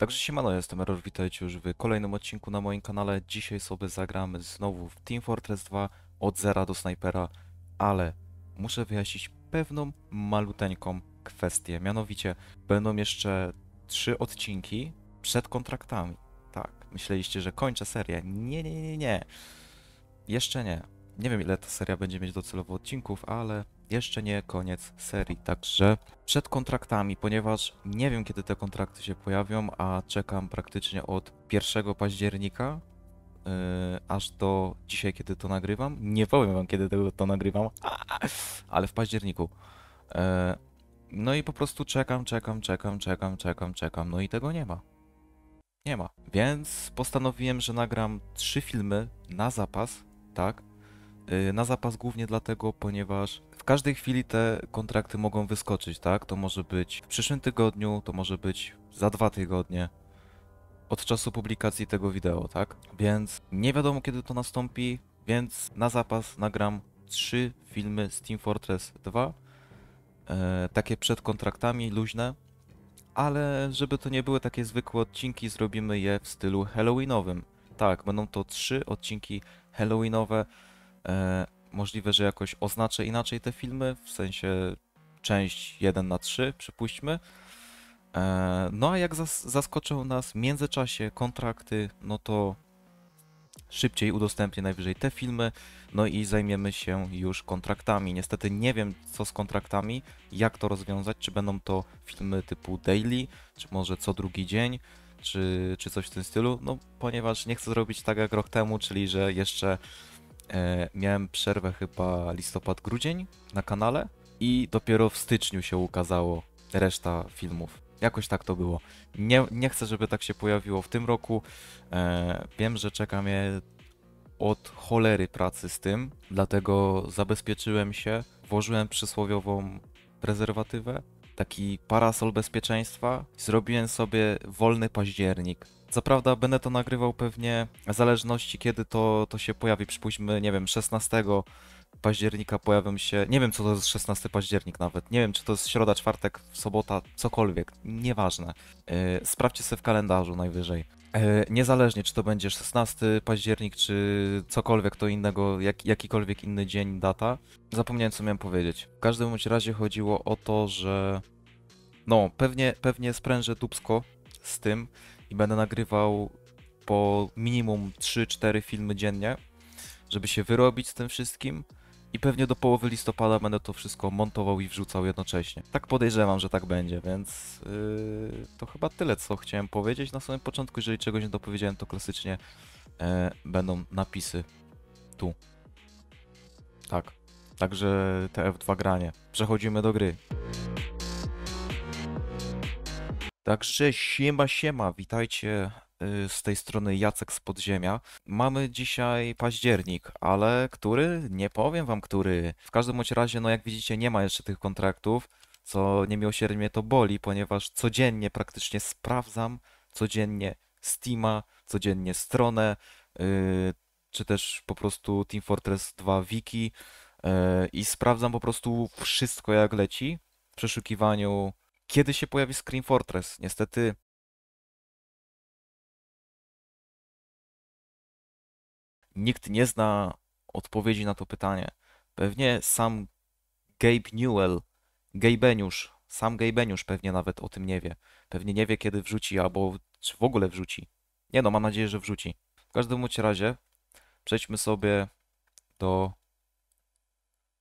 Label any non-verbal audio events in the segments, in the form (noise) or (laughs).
Także siemano, jestem Error, witajcie już w kolejnym odcinku na moim kanale. Dzisiaj sobie zagramy znowu w Team Fortress 2 od zera do snajpera, ale muszę wyjaśnić pewną maluteńką kwestię. Mianowicie będą jeszcze trzy odcinki przed kontraktami. Tak, myśleliście, że kończę serię. Nie, nie, nie, nie. Jeszcze nie. Nie wiem ile ta seria będzie mieć docelowo odcinków, ale jeszcze nie koniec serii. Także przed kontraktami, ponieważ nie wiem kiedy te kontrakty się pojawią, a czekam praktycznie od 1 października yy, aż do dzisiaj, kiedy to nagrywam. Nie powiem wam kiedy tego to nagrywam, (laughs) ale w październiku. Yy, no i po prostu czekam, czekam, czekam, czekam, czekam, czekam. No i tego nie ma. Nie ma. Więc postanowiłem, że nagram trzy filmy na zapas, tak? Yy, Na zapas głównie dlatego, ponieważ w każdej chwili te kontrakty mogą wyskoczyć, tak? To może być w przyszłym tygodniu, to może być za dwa tygodnie od czasu publikacji tego wideo, tak? Więc nie wiadomo kiedy to nastąpi, więc na zapas nagram trzy filmy z Team Fortress 2, e, takie przed kontraktami, luźne, ale żeby to nie były takie zwykłe odcinki, zrobimy je w stylu halloweenowym. Tak, będą to trzy odcinki halloweenowe. E, możliwe, że jakoś oznaczę inaczej te filmy, w sensie część 1 na 3, przypuśćmy. E, no a jak zas zaskoczą nas w międzyczasie kontrakty, no to szybciej udostępnię najwyżej te filmy, no i zajmiemy się już kontraktami. Niestety nie wiem co z kontraktami, jak to rozwiązać, czy będą to filmy typu daily, czy może co drugi dzień, czy, czy coś w tym stylu, no ponieważ nie chcę zrobić tak jak rok temu, czyli że jeszcze e, miałem przerwę chyba listopad-grudzień na kanale i dopiero w styczniu się ukazało reszta filmów. Jakoś tak to było. Nie, nie chcę, żeby tak się pojawiło w tym roku. E, wiem, że czeka mnie od cholery pracy z tym, dlatego zabezpieczyłem się, włożyłem przysłowiową prezerwatywę, taki parasol bezpieczeństwa, zrobiłem sobie wolny październik. Co prawda będę to nagrywał pewnie w zależności kiedy to, to się pojawi, przypuśćmy, nie wiem, 16 października pojawią się, nie wiem co to jest 16 październik nawet, nie wiem czy to jest środa, czwartek, sobota, cokolwiek, nieważne. Yy, sprawdźcie sobie w kalendarzu najwyżej. Yy, niezależnie czy to będzie 16 październik, czy cokolwiek to innego, jak, jakikolwiek inny dzień, data. Zapomniałem co miałem powiedzieć. W każdym bądź razie chodziło o to, że no pewnie, pewnie sprężę dubsko z tym i będę nagrywał po minimum 3-4 filmy dziennie, żeby się wyrobić z tym wszystkim. I pewnie do połowy listopada będę to wszystko montował i wrzucał jednocześnie. Tak podejrzewam, że tak będzie, więc yy, to chyba tyle, co chciałem powiedzieć na samym początku. Jeżeli czegoś nie dopowiedziałem, to klasycznie e, będą napisy tu. Tak. Także TF2 granie. Przechodzimy do gry. Także siema siema, witajcie z tej strony Jacek z podziemia. Mamy dzisiaj październik, ale który? Nie powiem wam który. W każdym bądź razie, no jak widzicie, nie ma jeszcze tych kontraktów, co niemiłosiernie to boli, ponieważ codziennie praktycznie sprawdzam, codziennie Steama, codziennie stronę, y, czy też po prostu Team Fortress 2 Wiki y, i sprawdzam po prostu wszystko jak leci w przeszukiwaniu kiedy się pojawi Screen Fortress. Niestety nikt nie zna odpowiedzi na to pytanie. Pewnie sam Gabe Newell, Gabeniusz, sam Gabeniusz pewnie nawet o tym nie wie. Pewnie nie wie, kiedy wrzuci, albo czy w ogóle wrzuci. Nie no, mam nadzieję, że wrzuci. W każdym bądź razie przejdźmy sobie do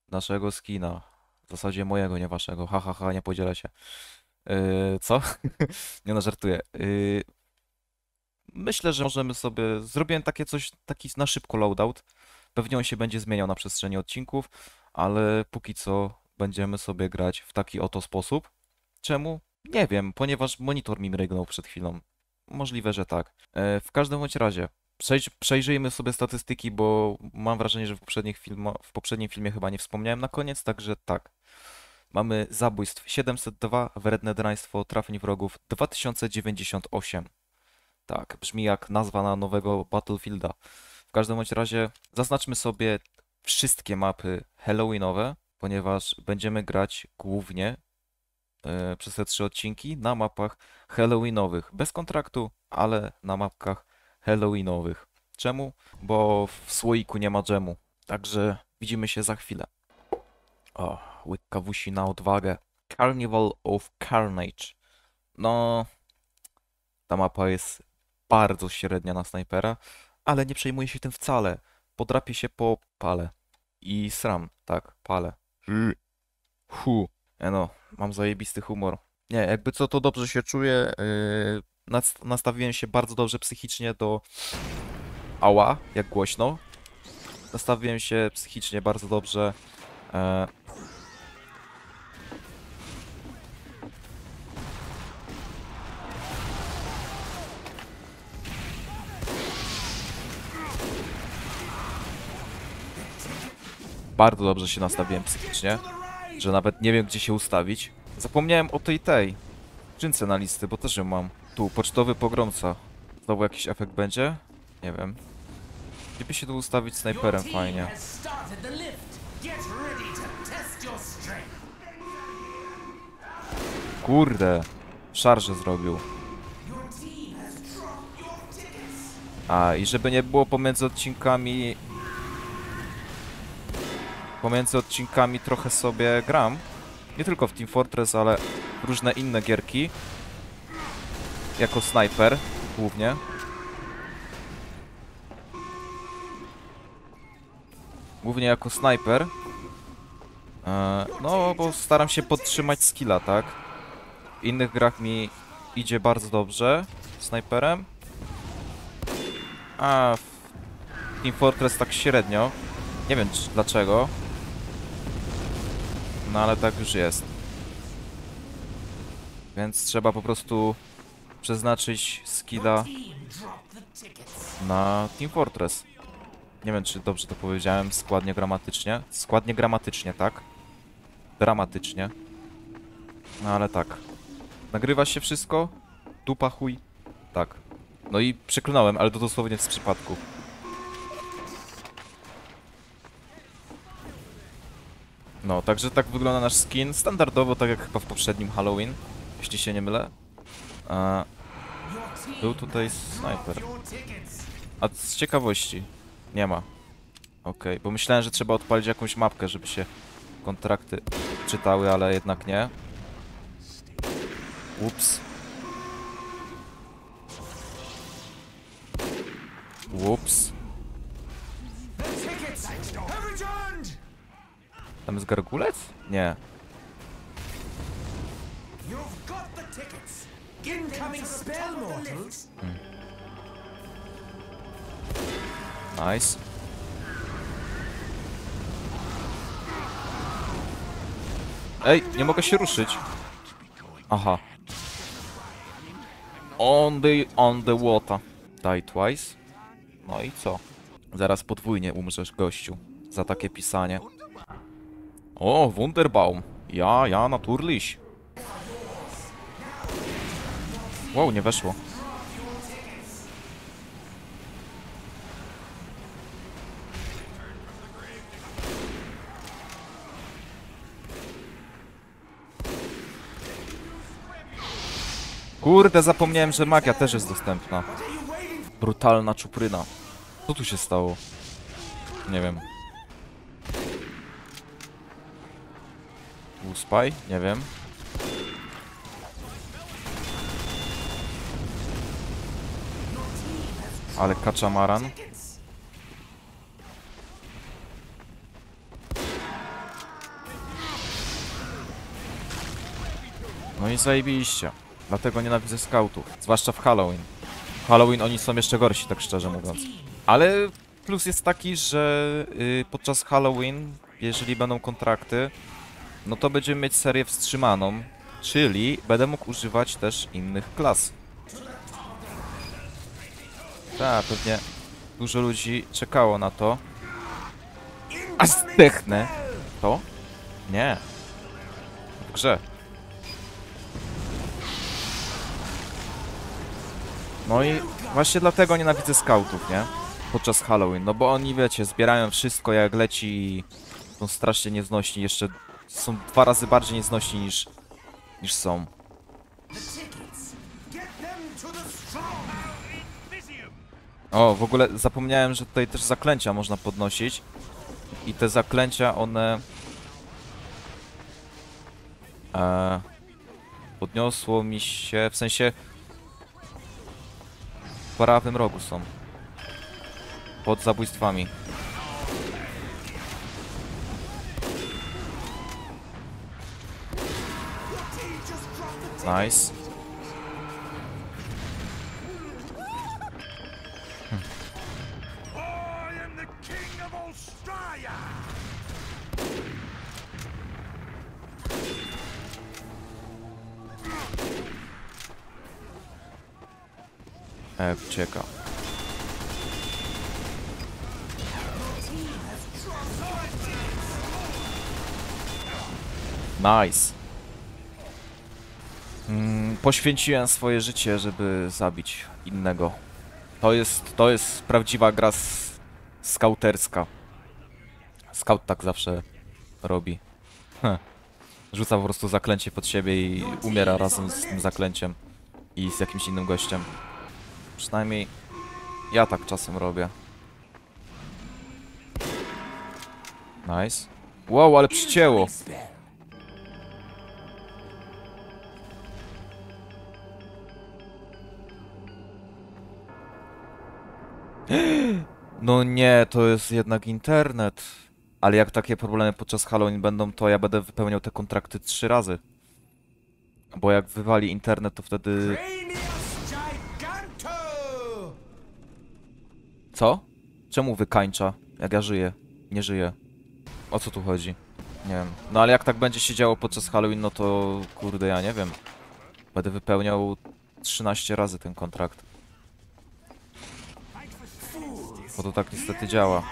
naszego skina. W zasadzie mojego, nie waszego. Ha, ha, ha, nie podzielę się. Yy, co? (laughs) Nie no, żartuję. Yy, myślę, że możemy sobie... Zrobiłem takie coś, taki na szybko loadout. Pewnie on się będzie zmieniał na przestrzeni odcinków, ale póki co będziemy sobie grać w taki oto sposób. Czemu? Nie wiem, ponieważ monitor mi mrygnął przed chwilą. Możliwe, że tak. Yy, w każdym bądź razie, przejrzyjmy sobie statystyki, bo mam wrażenie, że w, poprzednich w poprzednim filmie chyba nie wspomniałem na koniec, także tak. Mamy zabójstw 702, wredne draństwo, trafień wrogów 2098. Tak, brzmi jak nazwa na nowego Battlefielda. W każdym bądź razie zaznaczmy sobie wszystkie mapy halloweenowe, ponieważ będziemy grać głównie e, przez te trzy odcinki na mapach Halloweenowych. Bez kontraktu, ale na mapkach Halloweenowych. Czemu? Bo w słoiku nie ma dżemu. Także widzimy się za chwilę. O, łyk kawusi na odwagę. Carnival of Carnage. No, ta mapa jest bardzo średnia na snajpera, ale nie przejmuję się tym wcale. Podrapię się po pale. I sram, tak, pale. Hu. E no, mam zajebisty humor. Nie, jakby co, to dobrze się czuję. Yy, nas- nastawiłem się bardzo dobrze psychicznie do... Ała, jak głośno. Nastawiłem się psychicznie bardzo dobrze. E, bardzo dobrze się nastawiłem psychicznie, że nawet nie wiem gdzie się ustawić. Zapomniałem o tej tej skrzynce na listy, bo też ją mam. Tu, pocztowy pogromca. Znowu jakiś efekt będzie? Nie wiem. Gdzie by się tu ustawić snajperem fajnie? Kurde, szarże zrobił. A, i żeby nie było pomiędzy odcinkami... Pomiędzy odcinkami trochę sobie gram. Nie tylko w Team Fortress, ale różne inne gierki. Jako snajper, głównie. Głównie jako snajper. E, no, bo staram się podtrzymać skilla, tak? W innych grach mi idzie bardzo dobrze snajperem. A w Team Fortress tak średnio. Nie wiem dlaczego. No ale tak już jest. Więc trzeba po prostu przeznaczyć skilla na Team Fortress. Nie wiem czy dobrze to powiedziałem składnie gramatycznie. Składnie gramatycznie, tak? Dramatycznie. No ale tak. Nagrywa się wszystko? Dupa chuj? Tak. No i przeklnąłem, ale to dosłownie z przypadku. No, także tak wygląda nasz skin. Standardowo, tak jak chyba w poprzednim Halloween, jeśli się nie mylę. A, był tutaj snajper. A z ciekawości, nie ma. Okej, bo myślałem, że trzeba odpalić jakąś mapkę, żeby się kontrakty czytały, ale jednak nie. Ups. Ups. Tam jest gargulec? Nie. Mortals. Nice. Ej, nie mogę się ruszyć. Aha. On the, on the water. Die twice. No i co? Zaraz podwójnie umrzesz, gościu. Za takie pisanie. O, Wunderbaum. Ja, ja, naturlich. Wow, nie weszło. Kurde, zapomniałem, że magia też jest dostępna. Brutalna czupryna. Co tu się stało? Nie wiem. Spy? Nie wiem. Ale kaczamaran. No i zajebiście. Dlatego nienawidzę scoutów. Zwłaszcza w Halloween. W Halloween oni są jeszcze gorsi, tak szczerze mówiąc. Ale plus jest taki, że y, podczas Halloween, jeżeli będą kontrakty, no to będziemy mieć serię wstrzymaną, czyli będę mógł używać też innych klas. Tak, pewnie dużo ludzi czekało na to. A zdechnę! To? Nie. W grze. No i właśnie dlatego nienawidzę scoutów, nie? Podczas Halloween, no bo oni, wiecie, zbierają wszystko jak leci i są strasznie nieznośni, jeszcze są dwa razy bardziej nieznośni niż niż są. O, w ogóle zapomniałem, że tutaj też zaklęcia można podnosić. I te zaklęcia, one... E, podniosło mi się, w sensie... W prawym rogu są. Pod zabójstwami. Nice. I am the king of Australia! E, ucieka. Nice. Poświęciłem swoje życie, żeby zabić innego. To jest, to jest prawdziwa gra skauterska. Scout tak zawsze robi. Heh. Rzuca po prostu zaklęcie pod siebie i umiera razem z tym zaklęciem. I z jakimś innym gościem. Przynajmniej ja tak czasem robię. Nice. Wow, ale przycięło. No nie, to jest jednak internet. Ale jak takie problemy podczas Halloween będą, to ja będę wypełniał te kontrakty trzy razy. Bo jak wywali internet, to wtedy... Co? Czemu wykańcza, jak ja żyję? Nie żyję. O co tu chodzi? Nie wiem. No ale jak tak będzie się działo podczas Halloween, no to kurde, ja nie wiem. Będę wypełniał 13 razy ten kontrakt. Bo to tak niestety działa.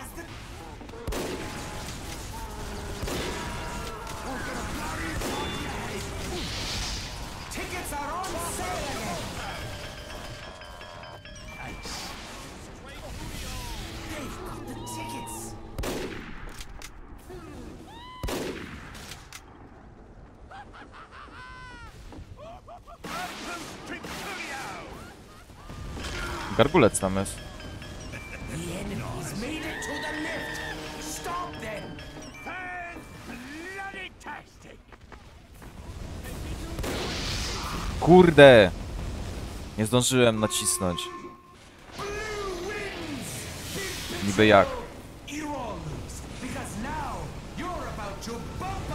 Gargulec tam jest. Kurde! Nie zdążyłem nacisnąć. Niby jak. About to bump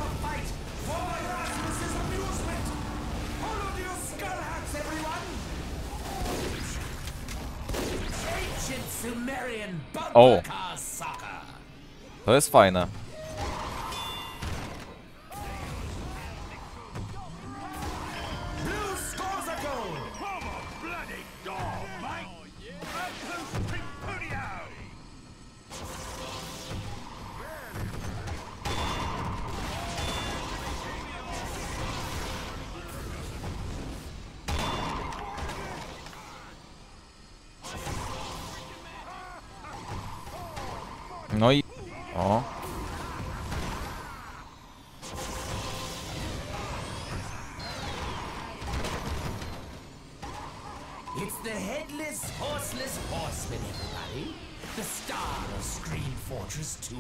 a No i... O. It's the headless, horseless horseman, everybody. The star of Screen Fortress 2.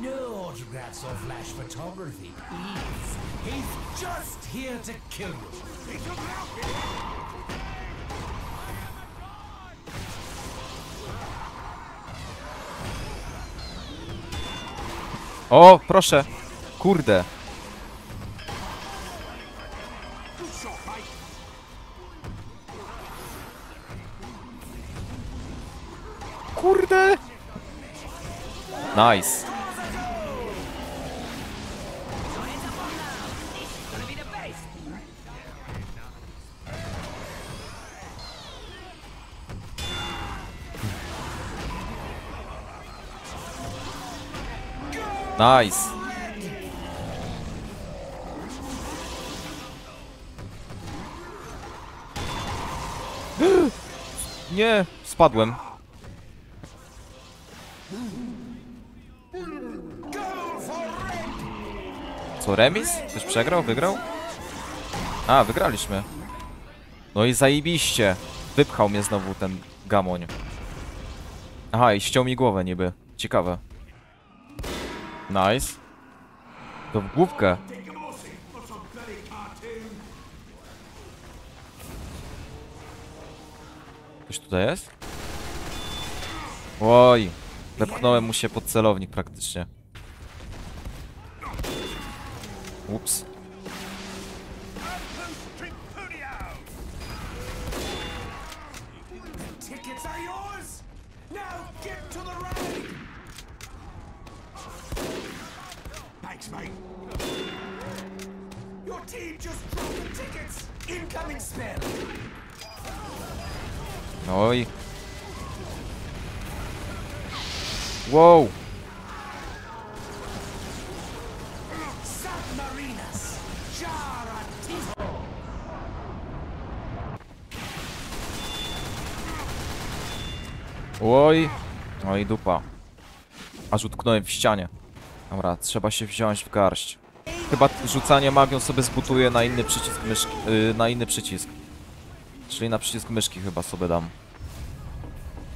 No autographs or flash photography, please. He's just here to kill you. O, proszę. Kurde. Kurde. Nice. Nice. (gasps) Nie, spadłem. Co, remis? Ktoś przegrał? Wygrał? A, wygraliśmy. No i zajebiście. Wypchał mnie znowu ten gamoń. Aha, i ściął mi głowę niby. Ciekawe. Nice. To w główkę. Ktoś tutaj jest? Oj. Wepchnąłem mu się pod celownik praktycznie. Thanks, mate. Your team just dropped the tickets! Incoming spell! Oj. Wow. Oj. Oj, dupa. Aż utknąłem w ścianie. Dobra, trzeba się wziąć w garść. Chyba rzucanie magią sobie zbutuję na inny przycisk myszki, yy, na inny przycisk. Czyli na przycisk myszki chyba sobie dam.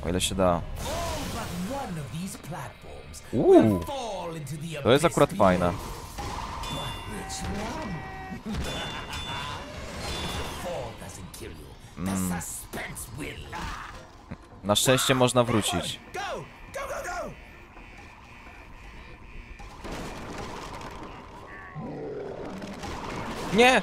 O ile się da. Uuu. To jest akurat fajne. Mm. Na szczęście można wrócić. Nie!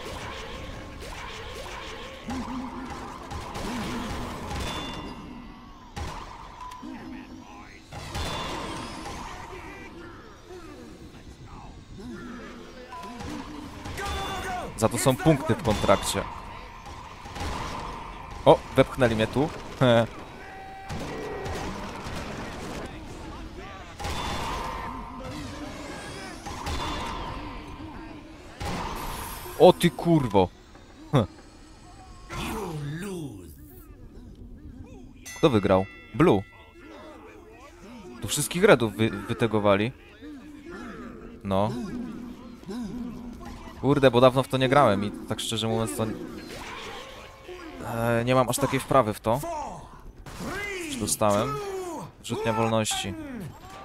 Za to są punkty w kontrakcie. O, wepchnęli mnie tu. (laughs) O ty kurwo. Kto wygrał? Blue. Tu wszystkich redów wy wytegowali. No. Kurde, bo dawno w to nie grałem i tak szczerze mówiąc to... Nie mam aż takiej wprawy w to. Już dostałem. Rzutnia wolności.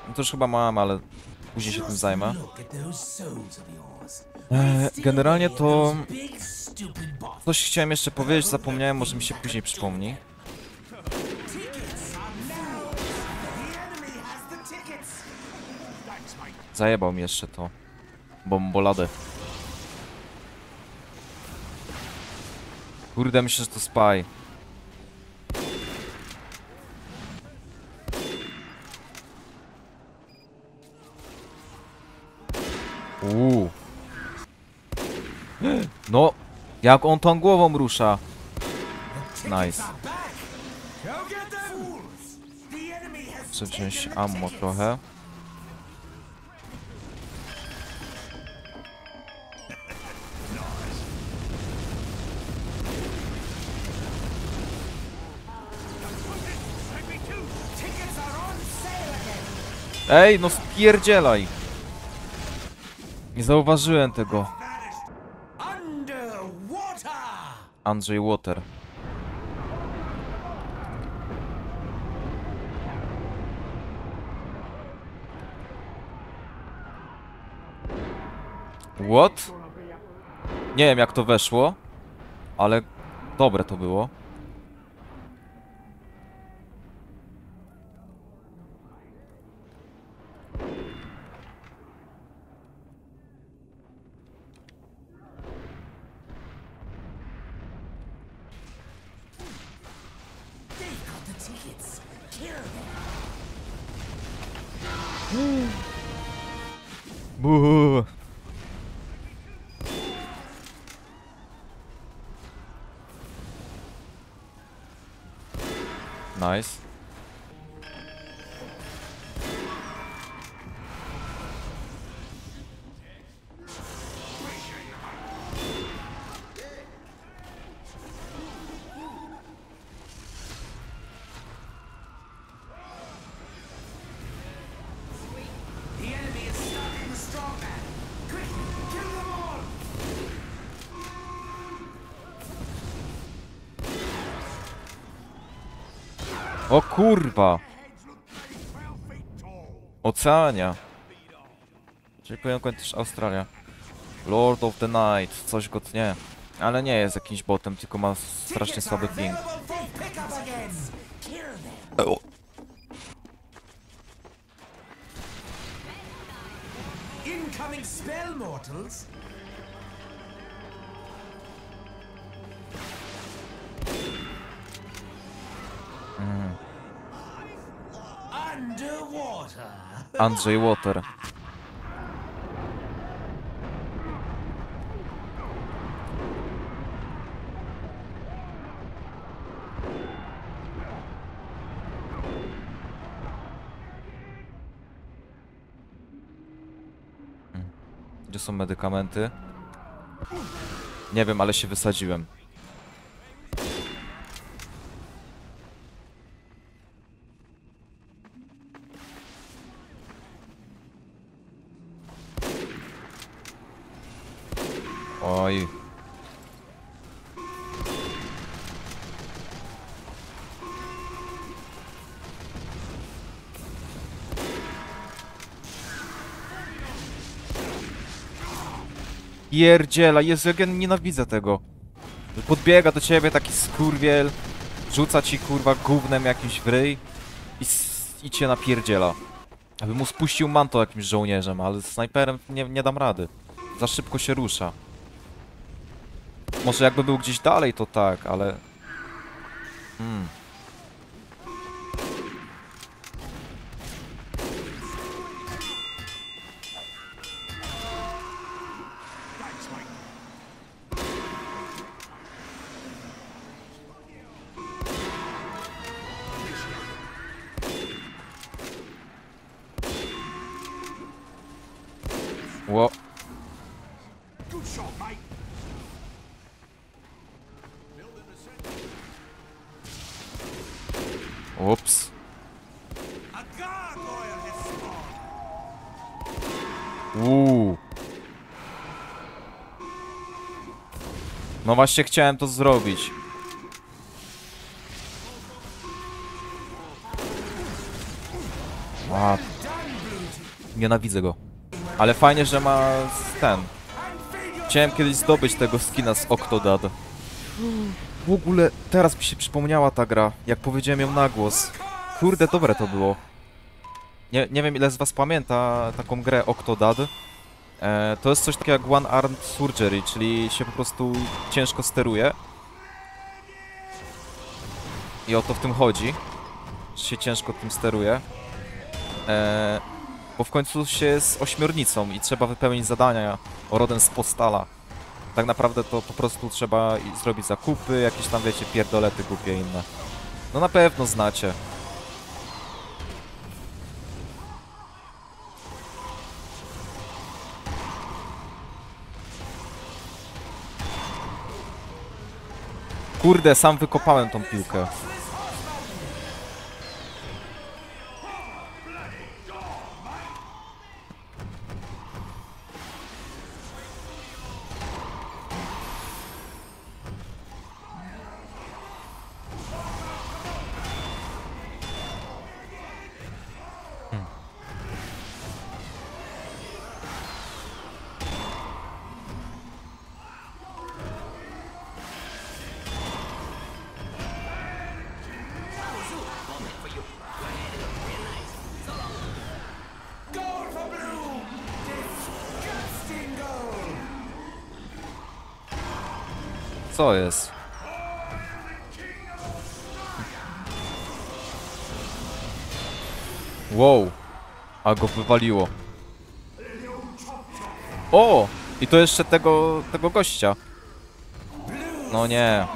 No to już chyba mam, ale później się tym zajmę. Generalnie to... Coś chciałem jeszcze powiedzieć, zapomniałem, może mi się później przypomni. Zajebał mi jeszcze to. Bomboladę. Kurde, myślę, że to spy. Uuu. No, jak on tą głową rusza. Nice. Chcę wziąć ammo trochę. Ej, no spierdzielaj! Nie zauważyłem tego. Andrzej Water. What? Nie wiem jak to weszło, ale dobre to było. O kurwa! Oceania. Powinien kończyć Australia. Lord of the Night, coś go nie. Ale nie jest jakimś botem, tylko ma strasznie słaby ping. Incoming spell, mortals. Andrzej Water. Mm. Gdzie są medykamenty? Nie wiem, ale się wysadziłem. Oj. Pierdziela, Jezu, ja nienawidzę tego. Podbiega do ciebie taki skurwiel, rzuca ci kurwa gównem jakimś w ryj i, i cię napierdziela. Aby mu spuścił manto jakimś żołnierzem, ale z snajperem nie, nie dam rady. Za szybko się rusza. Może jakby był gdzieś dalej, to tak, ale... Hmm. No właśnie chciałem to zrobić. A. Nienawidzę go. Ale fajnie, że ma ten. Chciałem kiedyś zdobyć tego skina z Octodad. W ogóle teraz mi się przypomniała ta gra, jak powiedziałem ją na głos. Kurde, dobre to było. Nie, nie wiem ile z was pamięta taką grę Octodad. E, to jest coś takiego jak One Armed Surgery, czyli się po prostu ciężko steruje. I o to w tym chodzi, że się ciężko tym steruje. E, bo w końcu się jest ośmiornicą i trzeba wypełnić zadania rodem z postala. Tak naprawdę to po prostu trzeba zrobić zakupy, jakieś tam wiecie pierdolety głupie inne. No na pewno znacie. Kurde, sam wykopałem tą piłkę. Co jest? Wow. A go wywaliło. O! I to jeszcze tego, tego gościa. No nie.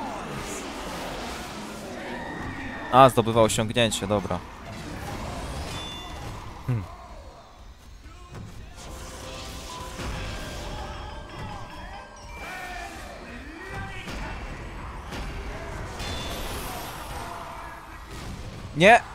A, zdobywał osiągnięcie, dobra. Nie!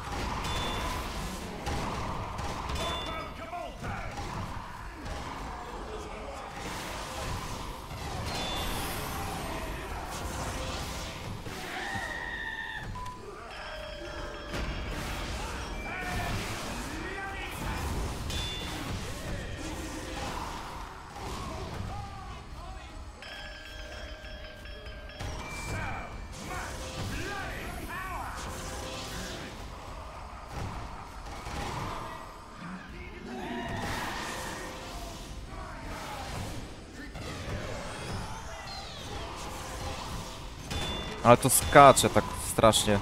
Ale to skacze tak strasznie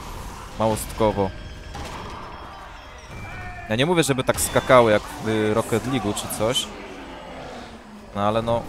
małostkowo. Ja nie mówię, żeby tak skakały jak w Rocket League'u czy coś. No ale no...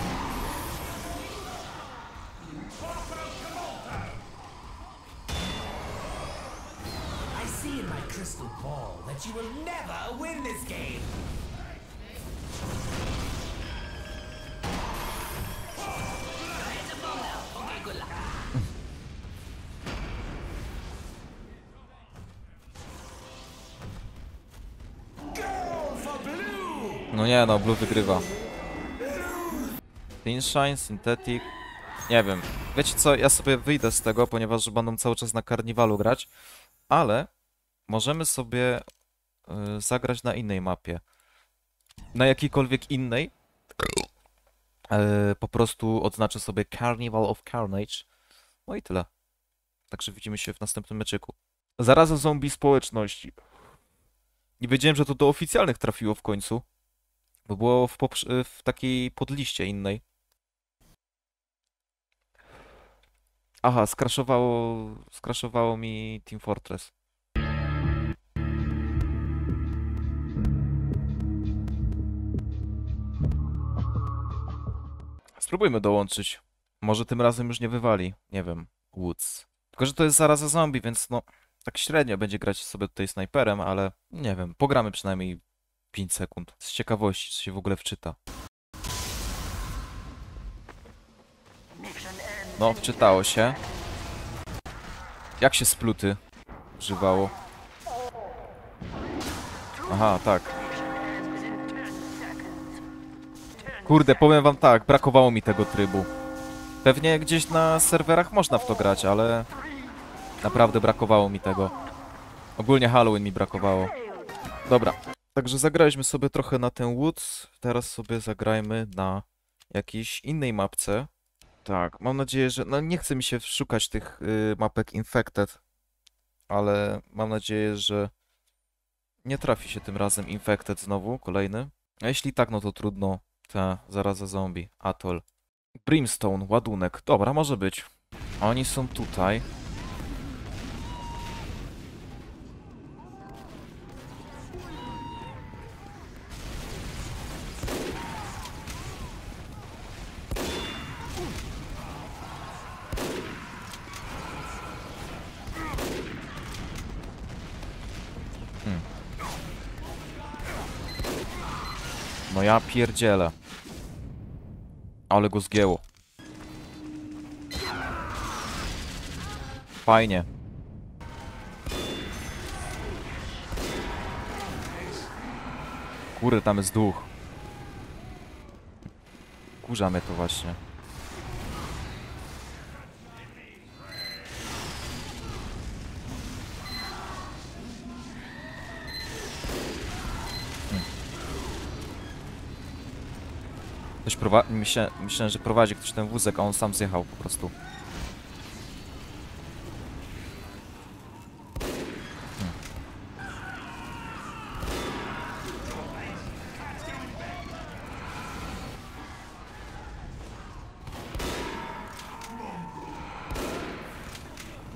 No nie no, Blue wygrywa. Pinshine, Synthetic... Nie wiem. Wiecie co, ja sobie wyjdę z tego, ponieważ będą cały czas na karniwalu grać, ale możemy sobie y, zagrać na innej mapie. Na jakiejkolwiek innej. Y, po prostu odznaczę sobie Carnival of Carnage. No i tyle. Także widzimy się w następnym meczyku. Zaraza zombie społeczności. Nie wiedziałem, że to do oficjalnych trafiło w końcu. Bo było w, w takiej podliście innej. Aha, skraszowało, skraszowało mi Team Fortress. Spróbujmy dołączyć. Może tym razem już nie wywali. Nie wiem. Woods. Tylko, że to jest zaraza zombie, więc no... Tak średnio będzie grać sobie tutaj snajperem, ale nie wiem. Pogramy przynajmniej 5 sekund. Z ciekawości, czy się w ogóle wczyta. No, wczytało się. Jak się spluty używało? Aha, tak. Kurde, powiem wam tak, brakowało mi tego trybu. Pewnie gdzieś na serwerach można w to grać, ale naprawdę brakowało mi tego. Ogólnie Halloween mi brakowało. Dobra, także zagraliśmy sobie trochę na ten Woods, teraz sobie zagrajmy na jakiejś innej mapce. Tak, mam nadzieję, że... No nie chce mi się szukać tych y, mapek Infected, ale mam nadzieję, że nie trafi się tym razem Infected znowu, kolejny. A jeśli tak, no to trudno. Ta, zaraza zombie, Atoll. Brimstone, ładunek. Dobra, może być. Oni są tutaj. No ja pierdzielę. Ale go zgięło. Fajnie. Kurde, tam jest duch. Kurza mnie to właśnie. Myślę, że prowadzi ktoś ten wózek, a on sam zjechał po prostu. Hmm.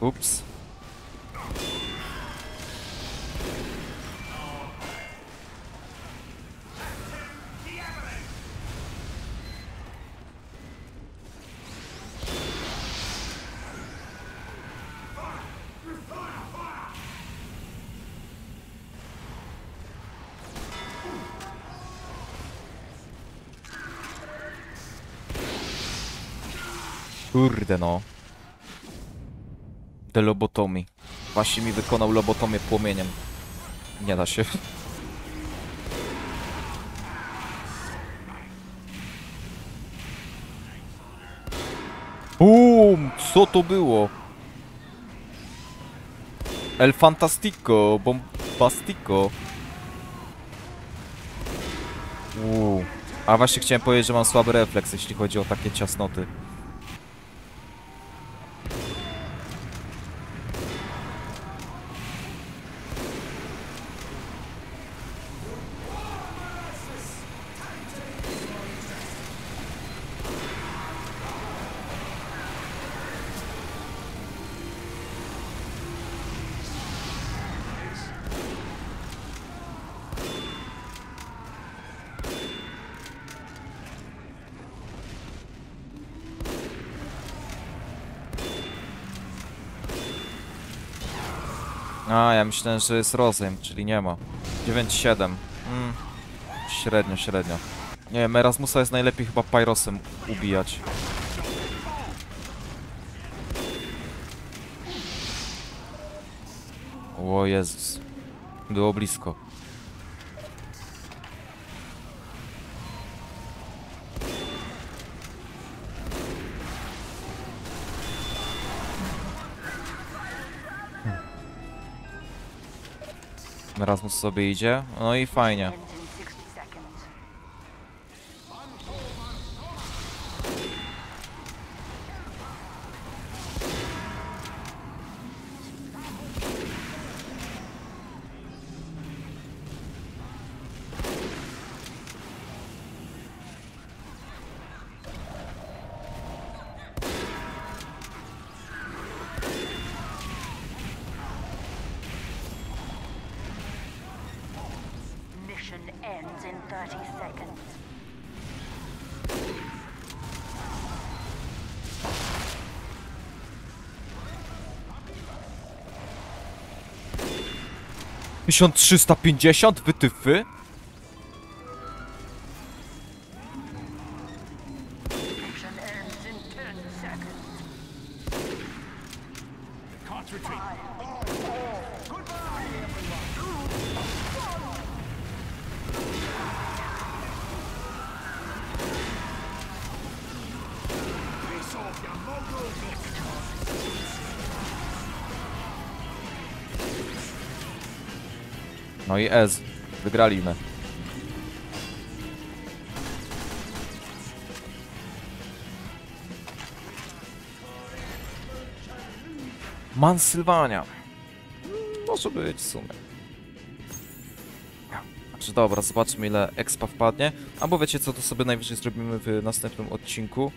Ups. Kurde no. The lobotomy. Właśnie mi wykonał lobotomię płomieniem. Nie da się. Boom! Co to było? El Fantastico, Bombastico. Uuu. A właśnie chciałem powiedzieć, że mam słaby refleks, jeśli chodzi o takie ciasnoty. A, ja myślałem, że jest rozejm, czyli nie ma. 9-7. Mm. Średnio, średnio. Nie wiem, Erasmusa jest najlepiej chyba Pyrosem ubijać. O Jezus. Było blisko. Erasmus sobie idzie. No i fajnie. 1350? Wytyfy? No i Ez. Wygraliśmy. Mansylwania. Może być w sumie. Znaczy dobra, zobaczmy ile expa wpadnie. Albo wiecie co, to sobie najwyżej zrobimy w następnym odcinku.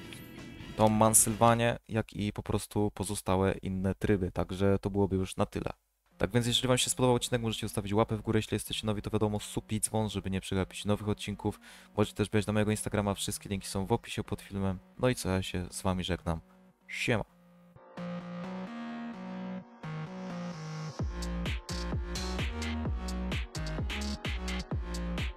Tą Mansylwanię, jak i po prostu pozostałe inne tryby. Także to byłoby już na tyle. Tak więc jeżeli wam się spodobał odcinek, możecie zostawić łapę w górę, jeśli jesteście nowi, to wiadomo, sup i dzwon, żeby nie przegapić nowych odcinków. Możecie też wejść na mojego Instagrama, wszystkie linki są w opisie pod filmem. No i co, ja się z wami żegnam. Siema.